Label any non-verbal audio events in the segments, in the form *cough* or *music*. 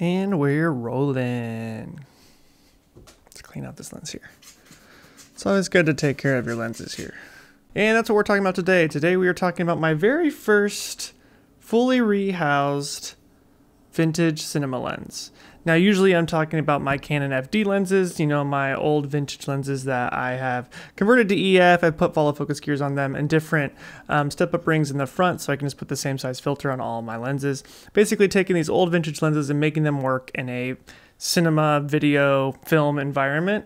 And we're rolling. Let's clean out this lens here. It's always good to take care of your lenses here. And that's what we're talking about today. Today we are talking about my very first fully rehoused vintage cinema lens. Now, usually I'm talking about my Canon FD lenses, you know, my old vintage lenses that I have converted to EF. I put follow focus gears on them and different um, step up rings in the front so I can just put the same size filter on all my lenses. Basically, taking these old vintage lenses and making them work in a cinema, video, film environment.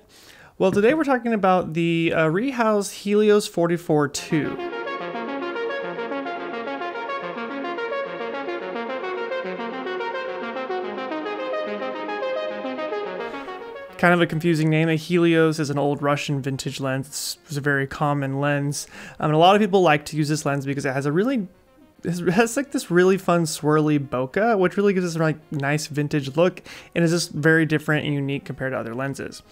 Well, today we're talking about the uh, rehoused Helios 44 2. Kind of a confusing name. A Helios is an old Russian vintage lens. It's a very common lens. Um, and a lot of people like to use this lens because it has a really it has like this really fun swirly bokeh, which really gives us a like nice vintage look and is just very different and unique compared to other lenses.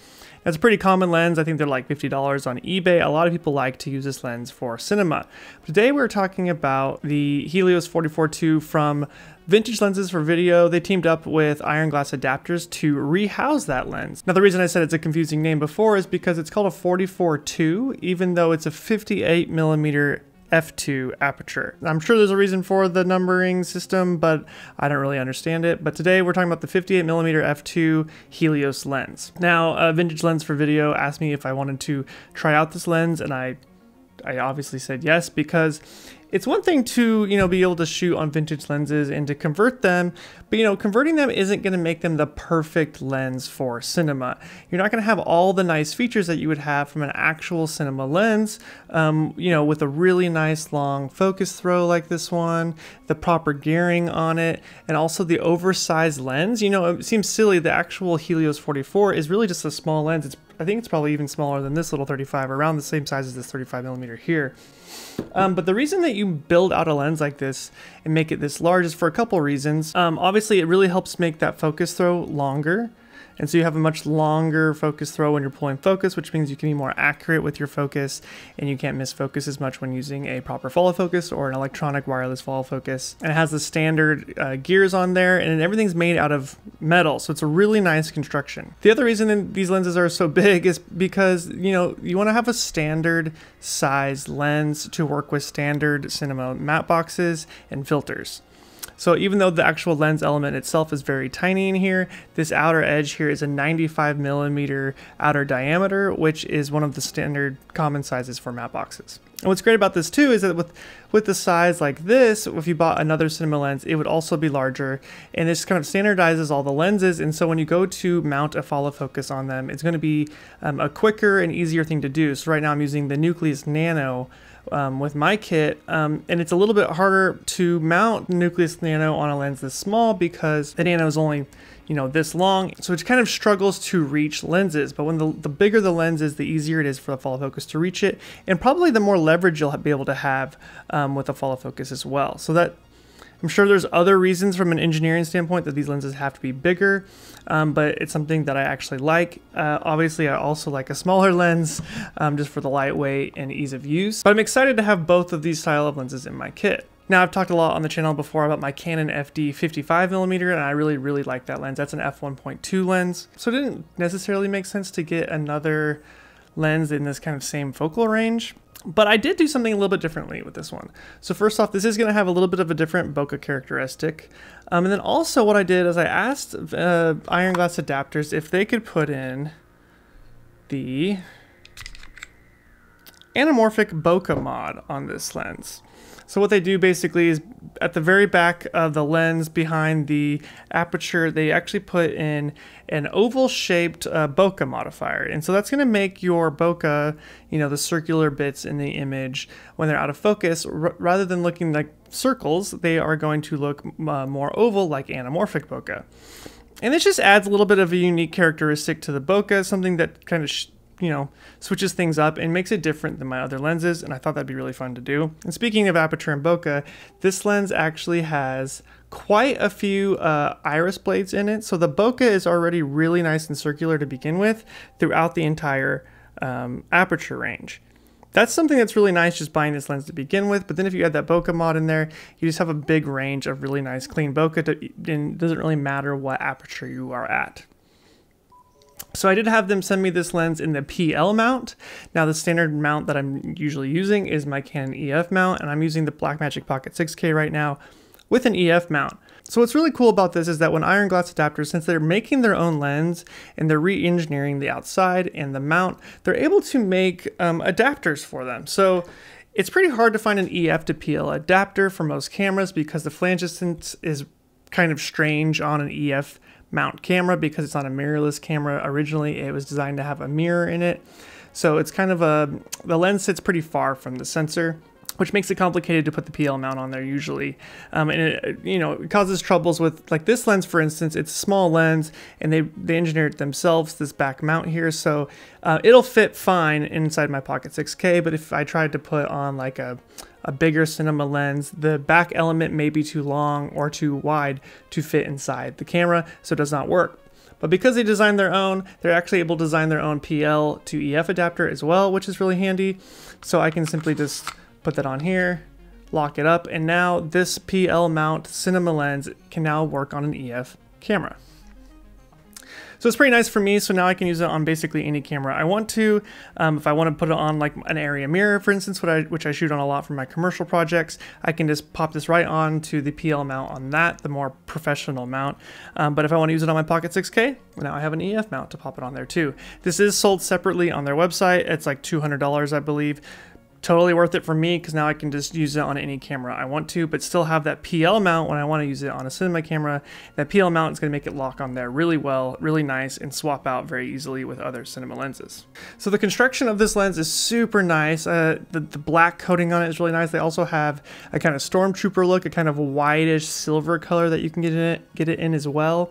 It's a pretty common lens. I think they're like $50 on eBay. A lot of people like to use this lens for cinema. Today we're talking about the Helios 44-2 from Vintage Lenses for Video, they teamed up with Ironglass Adapters to rehouse that lens. Now the reason I said it's a confusing name before is because it's called a 44-2, even though it's a 58 millimeter f2 aperture. I'm sure there's a reason for the numbering system, but I don't really understand it. But today we're talking about the 58mm f2 Helios lens. Now, a Vintage Lens for Video asked me if I wanted to try out this lens, and I I obviously said yes because it's one thing to, you know, be able to shoot on vintage lenses and to convert them, but you know, converting them isn't going to make them the perfect lens for cinema. You're not going to have all the nice features that you would have from an actual cinema lens, um, you know, with a really nice long focus throw like this one, the proper gearing on it, and also the oversized lens. You know, it seems silly. The actual Helios 44 is really just a small lens. It's I think it's probably even smaller than this little 35, around the same size as this 35 millimeter here. Um, but the reason that you build out a lens like this and make it this large is for a couple reasons. Um, obviously, it really helps make that focus throw longer. And so you have a much longer focus throw when you're pulling focus, which means you can be more accurate with your focus and you can't miss focus as much when using a proper follow focus or an electronic wireless follow focus. And it has the standard uh, gears on there and everything's made out of metal. So it's a really nice construction. The other reason these lenses are so *laughs* big is because, you know, you want to have a standard size lens to work with standard cinema matte boxes and filters. So even though the actual lens element itself is very tiny in here, this outer edge here is a 95 millimeter outer diameter, which is one of the standard common sizes for matte boxes. And what's great about this too is that with with the size like this, if you bought another cinema lens, it would also be larger. And this kind of standardizes all the lenses. And so when you go to mount a follow focus on them, it's going to be um, a quicker and easier thing to do. So right now I'm using the Nucleus Nano um, with my kit, um, and it's a little bit harder to mount Nucleus Nano on a lens this small because the Nano is only you know this long. So it kind of struggles to reach lenses but when the, the bigger the lens is the easier it is for the follow focus to reach it and probably the more leverage you'll be able to have um, with the follow focus as well. So that I'm sure there's other reasons from an engineering standpoint that these lenses have to be bigger, um, but it's something that I actually like. Uh, obviously, I also like a smaller lens um, just for the lightweight and ease of use, but I'm excited to have both of these style of lenses in my kit. Now, I've talked a lot on the channel before about my Canon FD 55mm, and I really, really like that lens. That's an f1.2 lens, so it didn't necessarily make sense to get another lens in this kind of same focal range. But I did do something a little bit differently with this one. So first off, this is going to have a little bit of a different bokeh characteristic. Um, and then also what I did is I asked uh, Ironglass Adapters if they could put in the anamorphic bokeh mod on this lens. So what they do basically is at the very back of the lens behind the aperture, they actually put in an oval shaped uh, bokeh modifier. And so that's going to make your bokeh, you know, the circular bits in the image when they're out of focus, rather than looking like circles, they are going to look uh, more oval like anamorphic bokeh. And this just adds a little bit of a unique characteristic to the bokeh, something that kind of you know, switches things up and makes it different than my other lenses, and I thought that'd be really fun to do. And speaking of aperture and bokeh, this lens actually has quite a few uh, iris blades in it, so the bokeh is already really nice and circular to begin with throughout the entire um, aperture range. That's something that's really nice just buying this lens to begin with. But then if you add that bokeh mod in there, you just have a big range of really nice clean bokeh. To, and it doesn't really matter what aperture you are at. So I did have them send me this lens in the PL mount. Now the standard mount that I'm usually using is my Canon EF mount, and I'm using the Blackmagic Pocket 6K right now with an EF mount. So what's really cool about this is that when Ironglass Adapters, since they're making their own lens and they're re-engineering the outside and the mount, they're able to make um, adapters for them. So it's pretty hard to find an EF to PL adapter for most cameras because the flange distance is kind of strange on an EF mount camera because it's on a mirrorless camera. Originally, it was designed to have a mirror in it. So it's kind of a, the lens sits pretty far from the sensor which makes it complicated to put the PL mount on there usually. Um, and it, you know, it causes troubles with like this lens, for instance, it's a small lens and they, they engineered it themselves, this back mount here. So uh, it'll fit fine inside my Pocket 6K, but if I tried to put on like a, a bigger cinema lens, the back element may be too long or too wide to fit inside the camera, so it does not work. But because they designed their own, they're actually able to design their own PL to EF adapter as well, which is really handy. So I can simply just put that on here, lock it up, and now this PL mount cinema lens can now work on an EF camera. So it's pretty nice for me. So now I can use it on basically any camera I want to. Um, if I want to put it on like an ARRI Amira, for instance, I, which I shoot on a lot for my commercial projects, I can just pop this right on to the PL mount on that, the more professional mount. Um, but if I want to use it on my Pocket 6K, now I have an EF mount to pop it on there too. This is sold separately on their website. It's like $200, I believe totally worth it for me because now I can just use it on any camera I want to, but still have that PL mount when I want to use it on a cinema camera. That PL mount is going to make it lock on there really well, really nice, and swap out very easily with other cinema lenses. So the construction of this lens is super nice. Uh, the, the black coating on it is really nice. They also have a kind of stormtrooper look, a kind of whitish silver color that you can get it, get it in as well.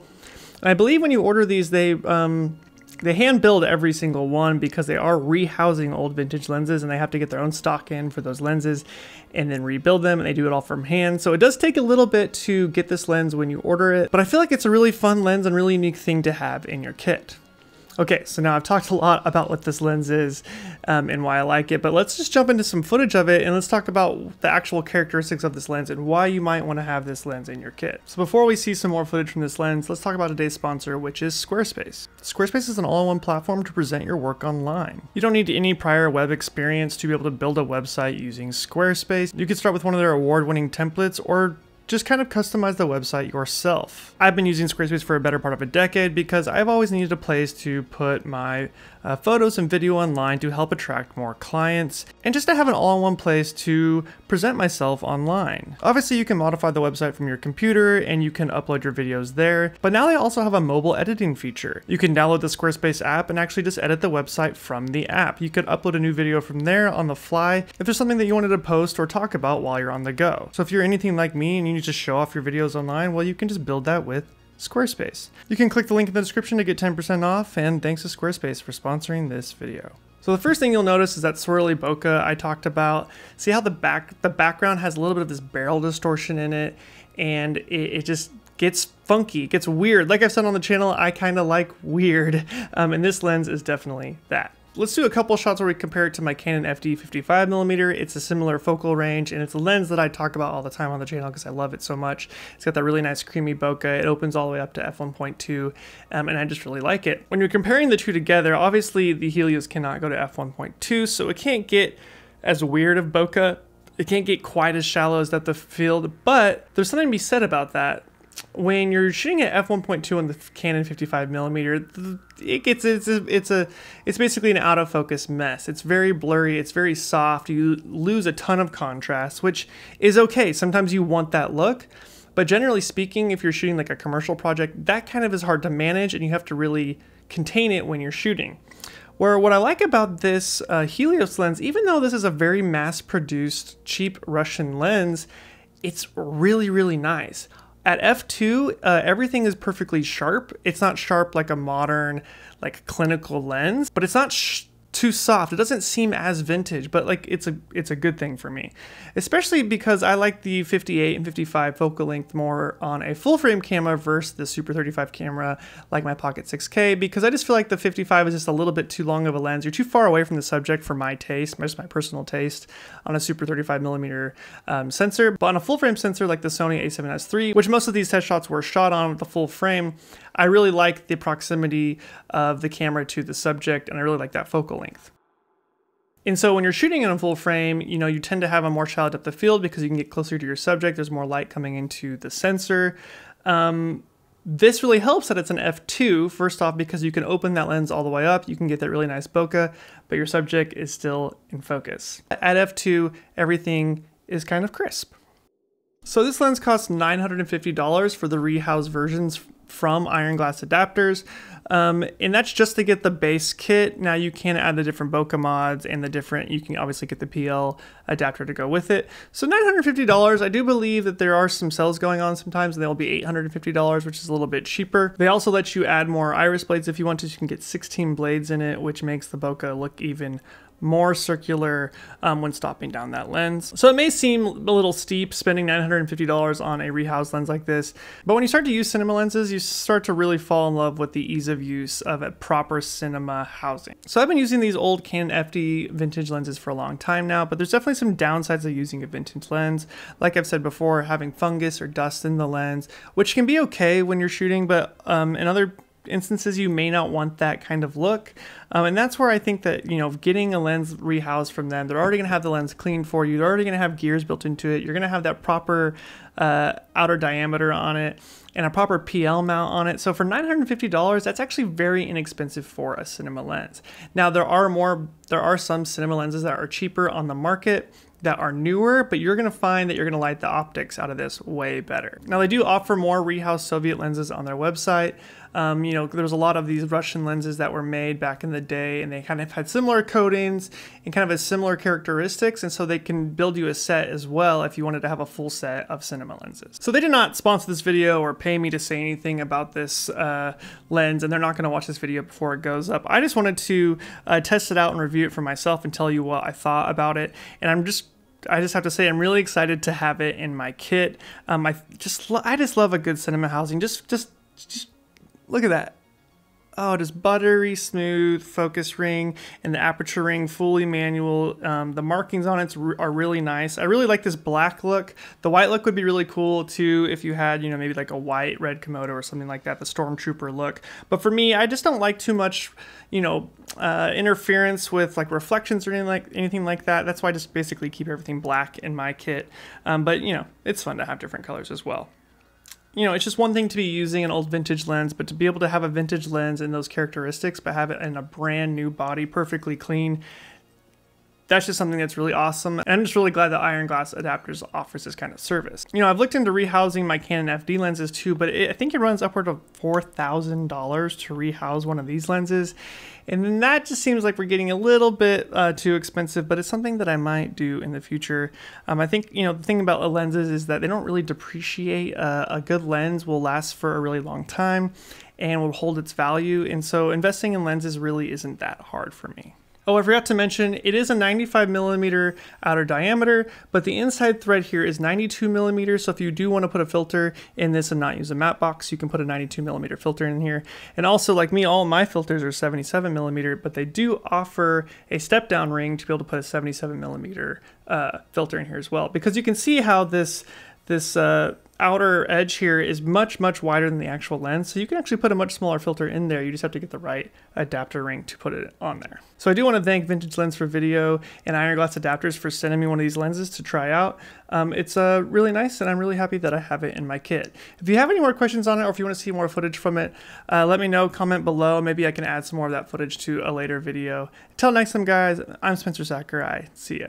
And I believe when you order these, they um, they hand build every single one because they are rehousing old vintage lenses and they have to get their own stock in for those lenses and then rebuild them and they do it all from hand. So it does take a little bit to get this lens when you order it, but I feel like it's a really fun lens and really unique thing to have in your kit. Okay, so now I've talked a lot about what this lens is um, and why I like it, but let's just jump into some footage of it and let's talk about the actual characteristics of this lens and why you might want to have this lens in your kit. So before we see some more footage from this lens, let's talk about today's sponsor, which is Squarespace. Squarespace is an all-in-one platform to present your work online. You don't need any prior web experience to be able to build a website using Squarespace. You can start with one of their award-winning templates or just kind of customize the website yourself. I've been using Squarespace for a better part of a decade because I've always needed a place to put my uh, photos and video online to help attract more clients and just to have an all-in-one place to present myself online. Obviously you can modify the website from your computer and you can upload your videos there, but now they also have a mobile editing feature. You can download the Squarespace app and actually just edit the website from the app. You could upload a new video from there on the fly if there's something that you wanted to post or talk about while you're on the go. So if you're anything like me and you need to show off your videos online, well you can just build that with Squarespace. You can click the link in the description to get 10% off, and thanks to Squarespace for sponsoring this video. So the first thing you'll notice is that swirly bokeh I talked about. See how the back the background has a little bit of this barrel distortion in it, and it, it just gets funky, it gets weird. Like I've said on the channel, I kind of like weird, *laughs* um, and this lens is definitely that. Let's do a couple shots where we compare it to my Canon FD 55mm. It's a similar focal range and it's a lens that I talk about all the time on the channel because I love it so much. It's got that really nice creamy bokeh. It opens all the way up to f1.2 um, and I just really like it. When you're comparing the two together, obviously the Helios cannot go to f1.2 so it can't get as weird of bokeh it can't get quite as shallow as that the field, but there's something to be said about that when you're shooting at f1.2 on the Canon 55 millimeter, it gets it's a, it's a it's basically an out of focus mess. It's very blurry. It's very soft. You lose a ton of contrast, which is okay. Sometimes you want that look, but generally speaking, if you're shooting like a commercial project, that kind of is hard to manage, and you have to really contain it when you're shooting. Where what I like about this uh, Helios lens, even though this is a very mass-produced, cheap Russian lens, it's really really nice at f2 uh, everything is perfectly sharp. It's not sharp like a modern like clinical lens but it's not too soft. It doesn't seem as vintage, but like it's a it's a good thing for me, especially because I like the 58 and 55 focal length more on a full frame camera versus the Super 35 camera like my Pocket 6K because I just feel like the 55 is just a little bit too long of a lens. You're too far away from the subject for my taste, just my personal taste on a Super 35 millimeter um, sensor. But on a full frame sensor like the Sony a7S III, which most of these test shots were shot on with the full frame, I really like the proximity of the camera to the subject and I really like that focal length. And so when you're shooting in a full frame, you know, you tend to have a more shallow depth of field because you can get closer to your subject. There's more light coming into the sensor. Um, this really helps that it's an f2, first off, because you can open that lens all the way up. You can get that really nice bokeh, but your subject is still in focus. At f2, everything is kind of crisp. So this lens costs $950 for the rehouse versions from Ironglass Adapters. Um, and that's just to get the base kit. Now you can add the different bokeh mods and the different, you can obviously get the PL adapter to go with it. So $950, I do believe that there are some sales going on sometimes and they'll be $850, which is a little bit cheaper. They also let you add more iris blades if you want to. You can get 16 blades in it, which makes the bokeh look even more circular um, when stopping down that lens. So it may seem a little steep spending $950 on a rehouse lens like this, but when you start to use cinema lenses, you start to really fall in love with the ease of use of a proper cinema housing. So I've been using these old Canon FD vintage lenses for a long time now, but there's definitely some downsides of using a vintage lens. Like I've said before, having fungus or dust in the lens, which can be okay when you're shooting, but um, in other instances you may not want that kind of look. Um, and that's where I think that, you know, getting a lens rehoused from them, they're already going to have the lens cleaned for you. They're already going to have gears built into it. You're going to have that proper uh, outer diameter on it and a proper PL mount on it. So for $950, that's actually very inexpensive for a cinema lens. Now there are more, there are some cinema lenses that are cheaper on the market that are newer, but you're gonna find that you're gonna like the optics out of this way better. Now they do offer more rehouse Soviet lenses on their website. Um, you know, there's a lot of these Russian lenses that were made back in the day, and they kind of had similar coatings and kind of a similar characteristics, and so they can build you a set as well if you wanted to have a full set of cinema lenses. So they did not sponsor this video or pay me to say anything about this uh, lens, and they're not going to watch this video before it goes up. I just wanted to uh, test it out and review it for myself and tell you what I thought about it, and I'm just I just have to say I'm really excited to have it in my kit. Um, I just I just love a good cinema housing. Just just just look at that. Oh, just buttery smooth focus ring and the aperture ring fully manual. Um, the markings on it are really nice. I really like this black look. The white look would be really cool too if you had, you know, maybe like a white red Komodo or something like that, the Stormtrooper look. But for me, I just don't like too much, you know, uh, interference with like reflections or anything like anything like that. That's why I just basically keep everything black in my kit. Um, but you know, it's fun to have different colors as well you know, it's just one thing to be using an old vintage lens, but to be able to have a vintage lens and those characteristics, but have it in a brand new body, perfectly clean, that's just something that's really awesome. And I'm just really glad that Ironglass Adapters offers this kind of service. You know, I've looked into rehousing my Canon FD lenses too, but it, I think it runs upward of $4,000 to rehouse one of these lenses. And then that just seems like we're getting a little bit uh, too expensive, but it's something that I might do in the future. Um, I think, you know, the thing about lenses is that they don't really depreciate. Uh, a good lens will last for a really long time and will hold its value. And so investing in lenses really isn't that hard for me. Oh, I forgot to mention, it is a 95 millimeter outer diameter, but the inside thread here is 92 millimeters. So if you do want to put a filter in this and not use a matte box, you can put a 92 millimeter filter in here. And also like me, all my filters are 77 millimeter, but they do offer a step down ring to be able to put a 77 millimeter uh, filter in here as well. Because you can see how this, this uh, outer edge here is much, much wider than the actual lens. So you can actually put a much smaller filter in there. You just have to get the right adapter ring to put it on there. So I do want to thank Vintage Lens for Video and Ironglass Adapters for sending me one of these lenses to try out. Um, it's uh, really nice and I'm really happy that I have it in my kit. If you have any more questions on it or if you want to see more footage from it, uh, let me know, comment below. Maybe I can add some more of that footage to a later video. Until next time guys, I'm Spenser Sakurai. See ya.